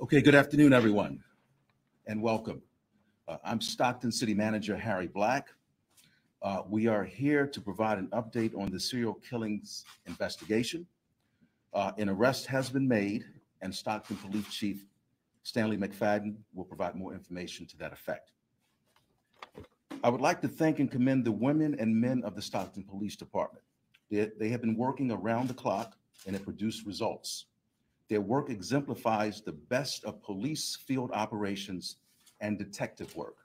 Okay, good afternoon, everyone, and welcome. Uh, I'm Stockton City Manager Harry Black. Uh, we are here to provide an update on the serial killings investigation. Uh, an arrest has been made, and Stockton Police Chief Stanley McFadden will provide more information to that effect. I would like to thank and commend the women and men of the Stockton Police Department. They, they have been working around the clock and have produced results. Their work exemplifies the best of police field operations and detective work.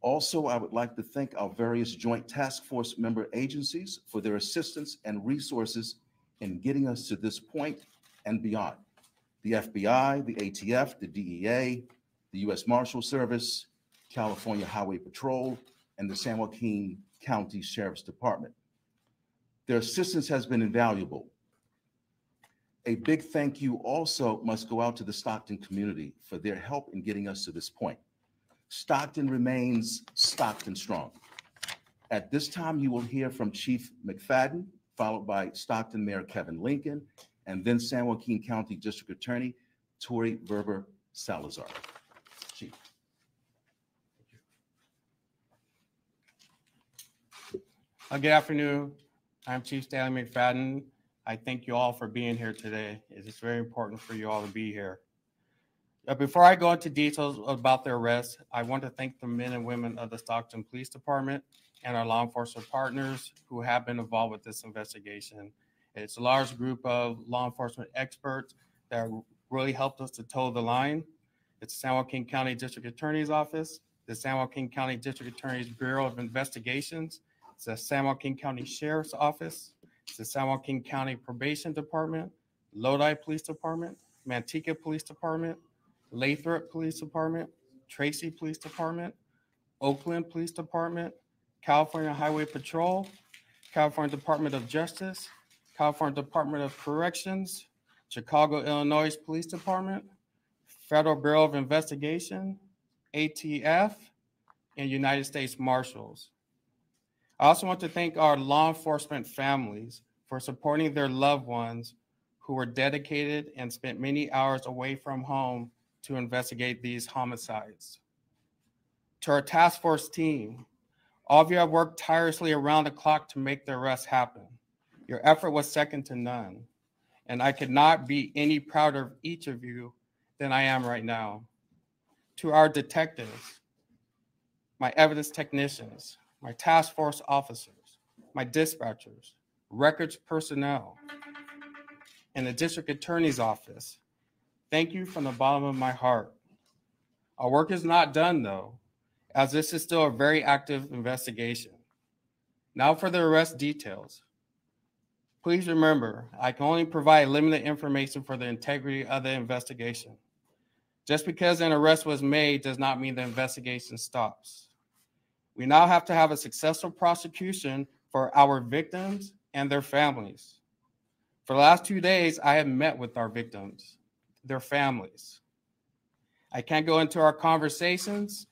Also, I would like to thank our various Joint Task Force member agencies for their assistance and resources in getting us to this point and beyond. The FBI, the ATF, the DEA, the U.S. Marshal Service, California Highway Patrol, and the San Joaquin County Sheriff's Department. Their assistance has been invaluable a big thank you also must go out to the Stockton community for their help in getting us to this point. Stockton remains Stockton strong. At this time, you will hear from Chief McFadden, followed by Stockton Mayor Kevin Lincoln, and then San Joaquin County District Attorney Tori Verber Salazar. Chief. Uh, Good afternoon. I'm Chief Stanley McFadden. I thank you all for being here today. It is very important for you all to be here. Before I go into details about their arrest, I want to thank the men and women of the Stockton Police Department and our law enforcement partners who have been involved with this investigation. It's a large group of law enforcement experts that really helped us to toe the line. It's San Joaquin County District Attorney's Office, the San Joaquin County District Attorney's Bureau of Investigations, it's the San Joaquin County Sheriff's Office, it's the San Joaquin County Probation Department, Lodi Police Department, Manteca Police Department, Lathrop Police Department, Tracy Police Department, Oakland Police Department, California Highway Patrol, California Department of Justice, California Department of Corrections, Chicago, Illinois Police Department, Federal Bureau of Investigation, ATF, and United States Marshals. I also want to thank our law enforcement families for supporting their loved ones who were dedicated and spent many hours away from home to investigate these homicides. To our task force team, all of you have worked tirelessly around the clock to make the arrest happen. Your effort was second to none, and I could not be any prouder of each of you than I am right now. To our detectives, my evidence technicians, my task force officers, my dispatchers, records personnel, and the district attorney's office. Thank you from the bottom of my heart. Our work is not done though, as this is still a very active investigation. Now for the arrest details. Please remember, I can only provide limited information for the integrity of the investigation. Just because an arrest was made does not mean the investigation stops. We now have to have a successful prosecution for our victims and their families. For the last two days, I have met with our victims, their families. I can't go into our conversations,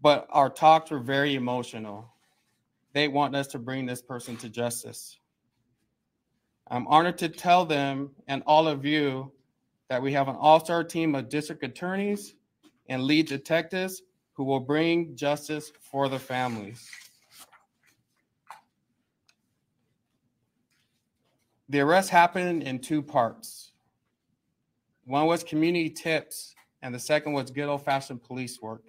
but our talks were very emotional. They want us to bring this person to justice. I'm honored to tell them and all of you that we have an all star team of district attorneys and lead detectives who will bring justice for the families. The arrest happened in two parts. One was community tips, and the second was good old fashioned police work.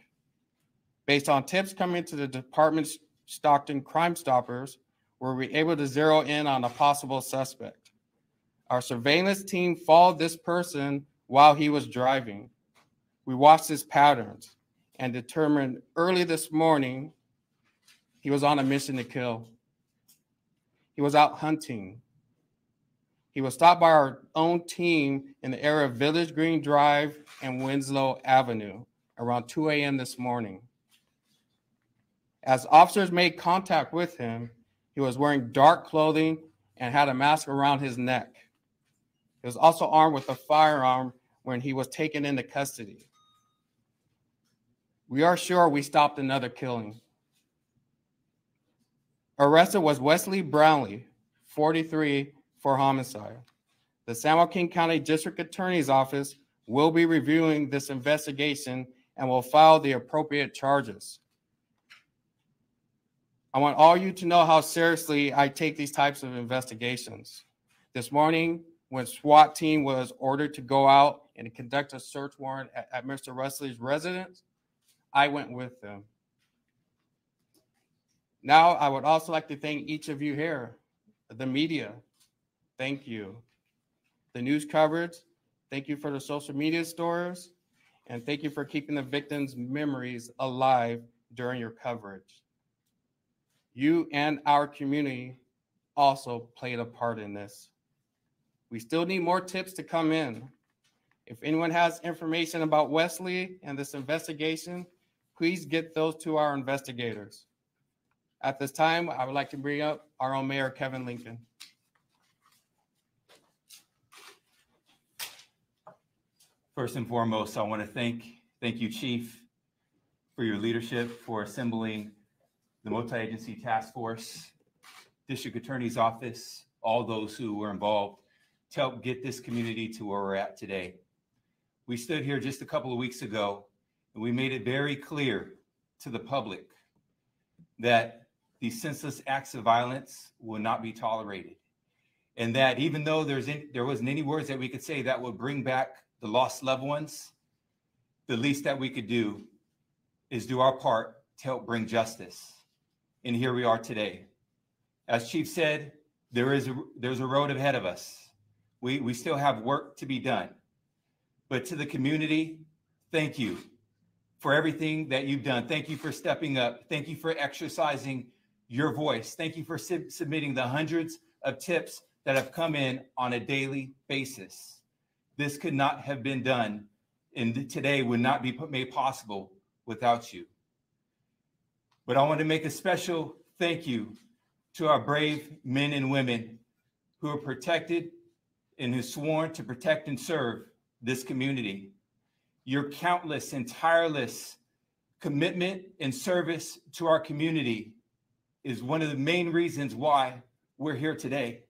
Based on tips coming to the department's Stockton Crime Stoppers, were we able to zero in on a possible suspect. Our surveillance team followed this person while he was driving. We watched his patterns and determined early this morning he was on a mission to kill. He was out hunting. He was stopped by our own team in the area of Village Green Drive and Winslow Avenue around 2 a.m. this morning. As officers made contact with him, he was wearing dark clothing and had a mask around his neck. He was also armed with a firearm when he was taken into custody. We are sure we stopped another killing. Arrested was Wesley Brownlee, 43, for homicide. The San Joaquin County District Attorney's Office will be reviewing this investigation and will file the appropriate charges. I want all you to know how seriously I take these types of investigations. This morning, when SWAT team was ordered to go out and conduct a search warrant at, at Mr. Wesley's residence, I went with them. Now, I would also like to thank each of you here, the media. Thank you. The news coverage, thank you for the social media stories, and thank you for keeping the victims' memories alive during your coverage. You and our community also played a part in this. We still need more tips to come in. If anyone has information about Wesley and this investigation, please get those to our investigators. At this time, I would like to bring up our own Mayor Kevin Lincoln. First and foremost, I want to thank, thank you, Chief, for your leadership, for assembling the multi-agency task force, District Attorney's Office, all those who were involved to help get this community to where we're at today. We stood here just a couple of weeks ago we made it very clear to the public that these senseless acts of violence will not be tolerated. And that even though there's in, there wasn't any words that we could say that would bring back the lost loved ones, the least that we could do is do our part to help bring justice. And here we are today. As Chief said, there is a, there's a road ahead of us. We, we still have work to be done. But to the community, thank you for everything that you've done. Thank you for stepping up. Thank you for exercising your voice. Thank you for sub- submitting the hundreds of tips that have come in on a daily basis. This could not have been done, and today would not be made possible without you. But I want to make a special thank you to our brave men and women who are protected and who sworn to protect and serve this community. Your countless and tireless commitment and service to our community is one of the main reasons why we're here today.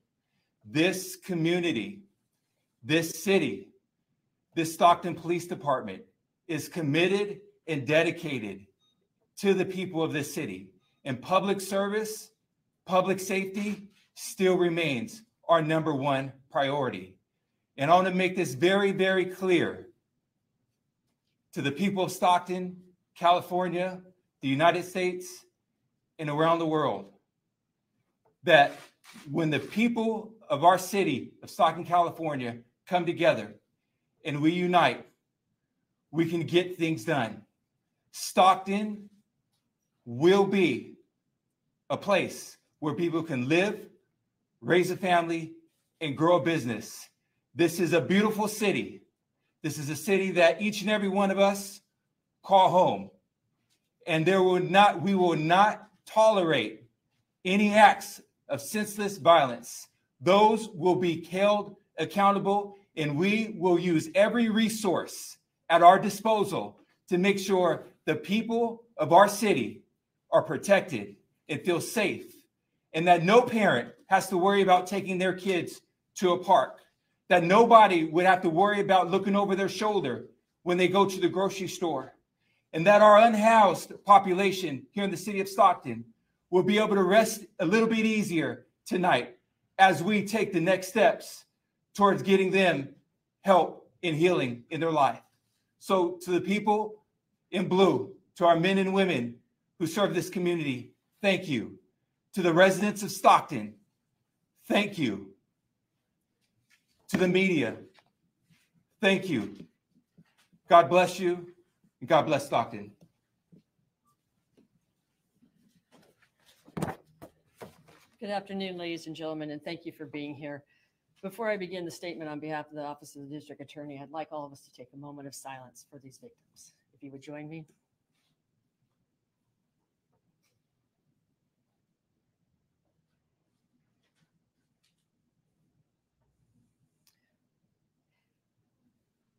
This community, this city, this Stockton Police Department is committed and dedicated to the people of this city. And public service, public safety still remains our number one priority. And I want to make this very, very clear to the people of Stockton, California, the United States, and around the world that when the people of our city of Stockton, California come together and we unite, we can get things done. Stockton will be a place where people can live, raise a family, and grow a business. This is a beautiful city. This is a city that each and every one of us call home. And there will not, we will not tolerate any acts of senseless violence. Those will be held accountable, and we will use every resource at our disposal to make sure the people of our city are protected and feel safe, and that no parent has to worry about taking their kids to a park, that nobody would have to worry about looking over their shoulder when they go to the grocery store, and that our unhoused population here in the city of Stockton will be able to rest a little bit easier tonight as we take the next steps towards getting them help in healing in their life. So, to the people in blue, to our men and women who serve this community, thank you. To the residents of Stockton, thank you. To the media, thank you. God bless you, and God bless Stockton. Good afternoon, ladies and gentlemen, and thank you for being here. Before I begin the statement on behalf of the Office of the District Attorney, I'd like all of us to take a moment of silence for these victims. If you would join me.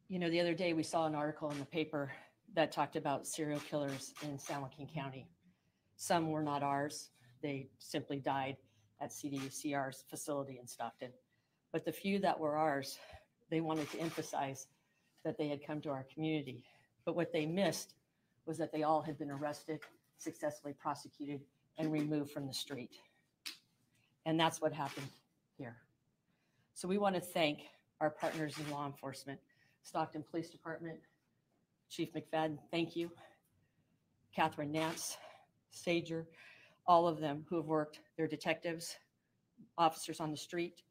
You know, the other day we saw an article in the paper that talked about serial killers in San Joaquin County. Some were not ours. They simply died at CDCR's facility in Stockton. But the few that were ours, they wanted to emphasize that they had come to our community. But what they missed was that they all had been arrested, successfully prosecuted, and removed from the street. And that's what happened here. So we want to thank our partners in law enforcement, Stockton Police Department, Chief McFadden, thank you. Catherine Nance, Sager, all of them who have worked, they're detectives, officers on the street,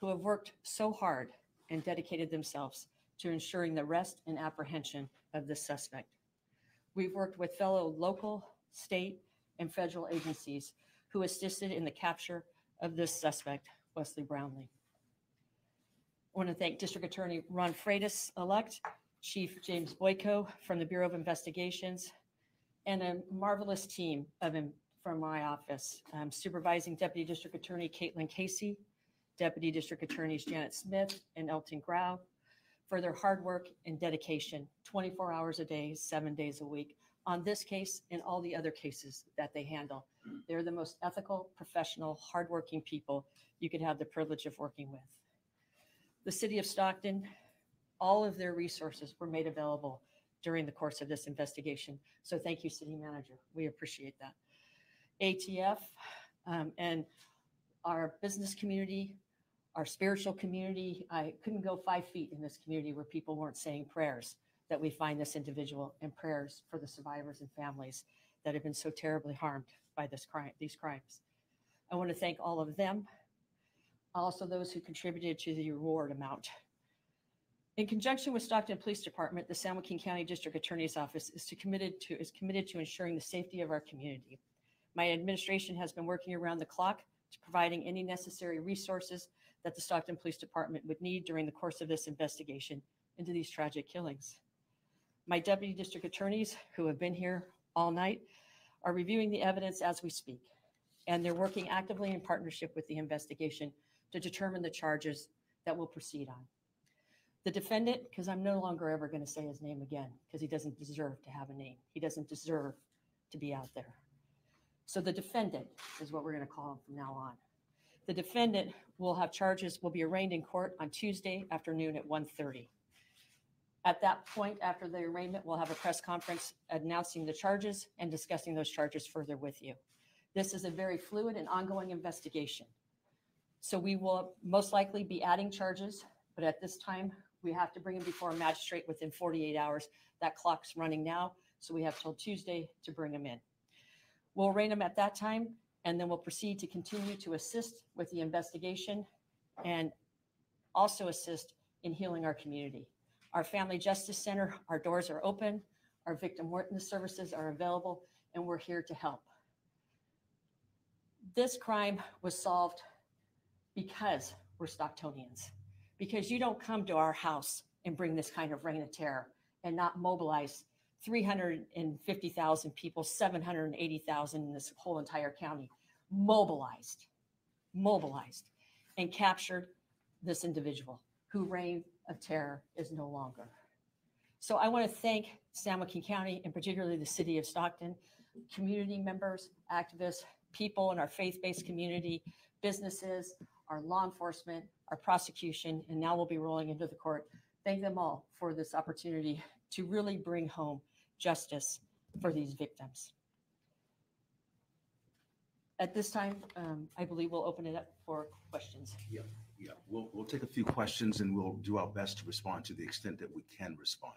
who have worked so hard and dedicated themselves to ensuring the arrest and apprehension of this suspect. We've worked with fellow local, state, and federal agencies who assisted in the capture of this suspect, Wesley Brownlee. I want to thank District Attorney Ron Freitas elect, Chief James Boyko from the Bureau of Investigations, and a marvelous team of from my office, um, supervising Deputy District Attorney Caitlin Casey, Deputy District Attorneys Janet Smith and Elton Grau, for their hard work and dedication, 24 hours a day, seven days a week, on this case and all the other cases that they handle. They're the most ethical, professional, hardworking people you could have the privilege of working with. The city of Stockton, all of their resources were made available during the course of this investigation. So thank you, city manager. We appreciate that. ATF um, and our business community, our spiritual community. I couldn't go five feet in this community where people weren't saying prayers that we find this individual and prayers for the survivors and families that have been so terribly harmed by this crime, these crimes. I want to thank all of them, also those who contributed to the reward amount. In conjunction with Stockton Police Department, the San Joaquin County District Attorney's Office is committed to is committed to ensuring the safety of our community. My administration has been working around the clock to providing any necessary resources that the Stockton Police Department would need during the course of this investigation into these tragic killings. My deputy district attorneys, who have been here all night, are reviewing the evidence as we speak, and they're working actively in partnership with the investigation to determine the charges that we'll proceed on. The defendant, because I'm no longer ever going to say his name again, because he doesn't deserve to have a name. He doesn't deserve to be out there. So the defendant is what we're going to call him from now on. The defendant will have charges, will be arraigned in court on Tuesday afternoon at 1:30. At that point, after the arraignment, we'll have a press conference announcing the charges and discussing those charges further with you. This is a very fluid and ongoing investigation. So we will most likely be adding charges, but at this time, we have to bring him before a magistrate within 48 hours. That clock's running now, so we have till Tuesday to bring him in. We'll arraign him at that time, and then we'll proceed to continue to assist with the investigation and also assist in healing our community. Our Family Justice Center, our doors are open, our victim witness services are available, and we're here to help. This crime was solved because we're Stocktonians, because you don't come to our house and bring this kind of reign of terror and not mobilize 350,000 people, 780,000 in this whole entire county, mobilized, mobilized, and captured this individual who reign of terror is no longer. So I want to thank San Joaquin County and particularly the city of Stockton, community members, activists, people in our faith-based community, businesses, our law enforcement, our prosecution, and now we'll be rolling into the court. Thank them all for this opportunity to really bring home justice for these victims. At this time, um, I believe we'll open it up for questions. Yeah, yeah. we'll, we'll take a few questions and we'll do our best to respond to the extent that we can respond.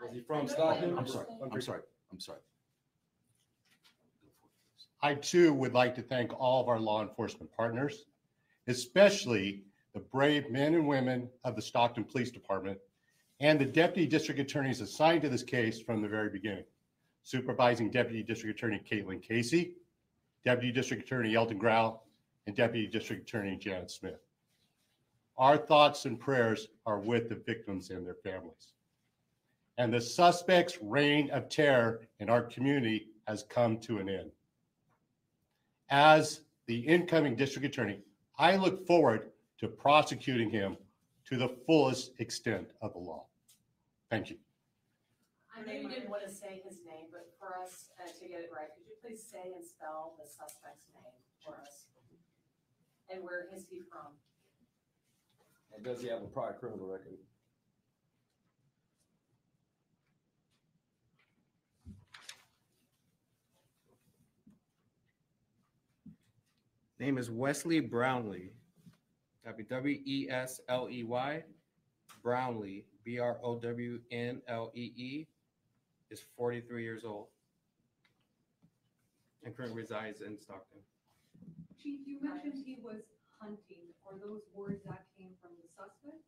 Was he from Stockton? I'm sorry, I'm sorry, I'm sorry. I too would like to thank all of our law enforcement partners, especially the brave men and women of the Stockton Police Department and the deputy district attorneys assigned to this case from the very beginning. Supervising Deputy District Attorney Caitlin Casey, Deputy District Attorney Elton Grau, and Deputy District Attorney Janet Smith. Our thoughts and prayers are with the victims and their families. And the suspect's reign of terror in our community has come to an end. As the incoming district attorney, I look forward to prosecuting him to the fullest extent of the law. Thank you. I know you didn't want to say his name, but for us uh, to get it right, could you please say and spell the suspect's name for us? And where is he from? And does he have a prior criminal record? Name is Wesley Brownlee. That'd be W E S L E Y. Brownlee, B R O W N L E E, is 43 years old and currently resides in Stockton. Chief, you mentioned he was hunting. Are those words that came from the suspect?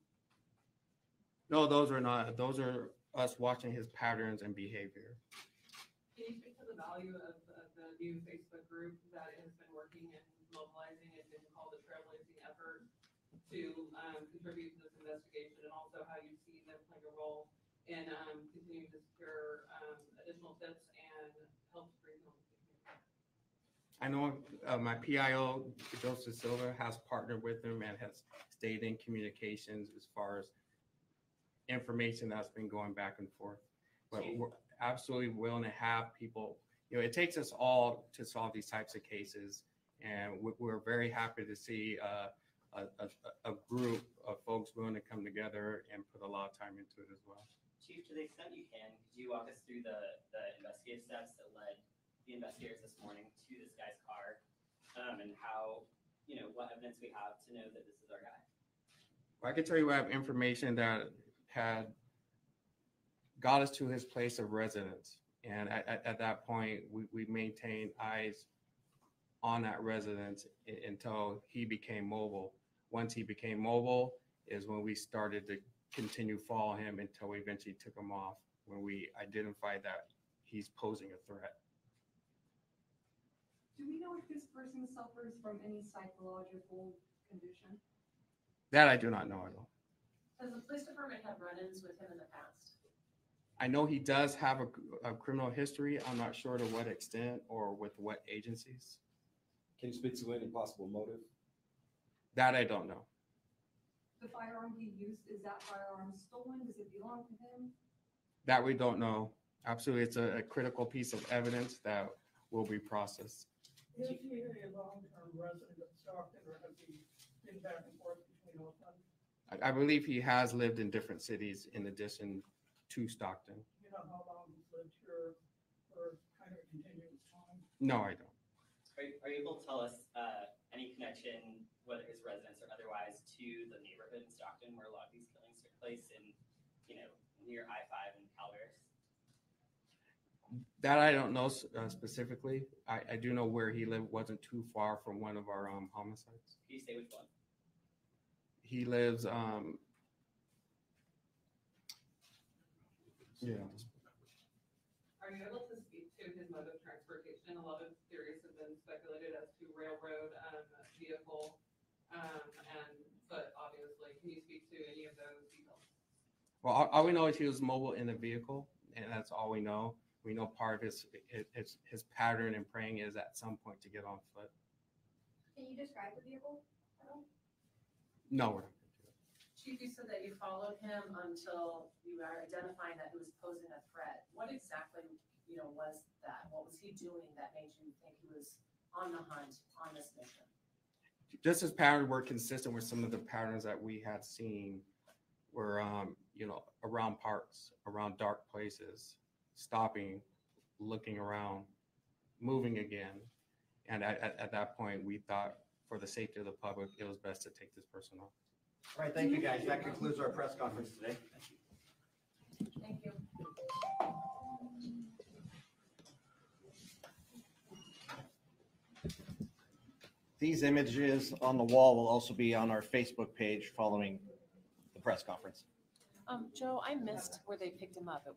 No, those are not. Those are us watching his patterns and behavior. Can you speak to the value of, of the new Facebook group that has been working and mobilizing and been called a trailblazing effort to, um, contribute to this investigation and also how you see them playing a role in, um, continuing to secure, um, additional tips and help to bring home. I know uh, my PIO, Joseph Silva, has partnered with him and has stayed in communications as far as information that's been going back and forth. But we're absolutely willing to have people, you know, it takes us all to solve these types of cases. And we- we're very happy to see uh, a, a, a group of folks willing to come together and put a lot of time into it as well. Chief, to the extent you can, could you walk us through the, the investigative steps that led the investigators this morning to this guy's car? Um, and how, you know, what evidence we have to know that this is our guy? I can tell you I have information that had got us to his place of residence. And at, at, at that point, we, we maintained eyes on that residence i- until he became mobile. Once he became mobile is when we started to continue follow him until we eventually took him off, when we identified that he's posing a threat. Do we know if this person suffers from any psychological condition? That I do not know at all. Has the police department had run-ins with him in the past? I know he does have a, a criminal history. I'm not sure to what extent or with what agencies. Can you speak to any possible motive? That I don't know. The firearm he used, is that firearm stolen? Does it belong to him? That we don't know. Absolutely, it's a, a critical piece of evidence that will be processed. Is he a long-term resident of Stockton or has he been back and forth between Oakland? I, I believe he has lived in different cities in addition to Stockton. You know how long he's lived here for kind of a continuous time? No, I don't. Are, you- are you able to tell us, uh, any connection, whether it's residence or otherwise, to the neighborhood in Stockton where a lot of these killings took place in, you know, near I-5 and Calvert? That I don't know uh, specifically. I, I do know where he lived wasn't too far from one of our um, homicides. Can you say which one? He lives, um, yeah. Are you able to speak to his mode of transportation? A lot of theories have been speculated as to railroad, um, vehicle, um, and, but obviously, can you speak to any of those details? Well, all, all we know is he was mobile in a vehicle, and that's all we know. We know part of his, his, his, his pattern in preying is at some point to get on foot. Can you describe the vehicle? at all? No, we're not. gonna do that. Chief, you said that you followed him until you are identifying that he was posing a threat. What exactly, you know, was that? What was he doing that made you think he was on the hunt, on this mission? Just his patterns were consistent with some of the patterns that we had seen were, um, you know, around parks, around dark places, stopping, looking around, moving again. And at, at, at that point, we thought for the safety of the public, it was best to take this person off. All right, thank you, guys. That concludes our press conference today. Thank you. Thank you. These images on the wall will also be on our Facebook page following the press conference. Um, Joe, I missed where they picked him up. It